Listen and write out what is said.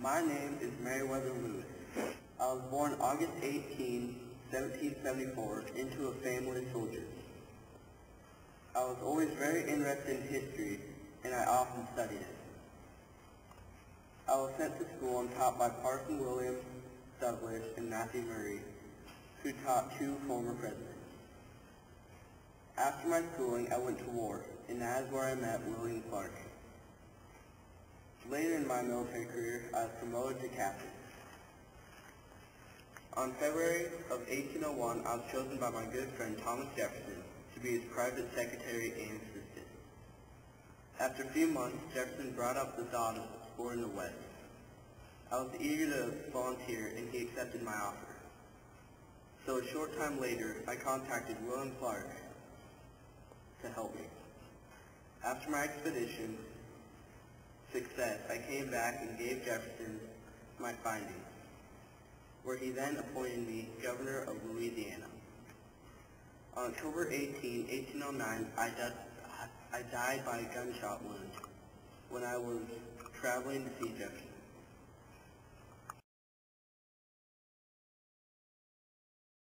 My name is Meriwether Lewis. I was born August 18, 1774, into a family of soldiers. I was always very interested in history, and I often studied it. I was sent to school and taught by Parson William Douglas and Matthew Maury, who taught two former presidents. After my schooling, I went to war, and that is where I met William Clark. Later in my military career, I was promoted to captain. On February of 1801, I was chosen by my good friend Thomas Jefferson to be his private secretary and assistant. After a few months, Jefferson brought up the thought of exploring the West. I was eager to volunteer, and he accepted my offer. So a short time later, I contacted William Clark to help me. After my expedition success, I came back and gave Jefferson my findings, where he then appointed me governor of Louisiana. On October 18, 1809, I died, I died by a gunshot wound when I was traveling to see Jefferson.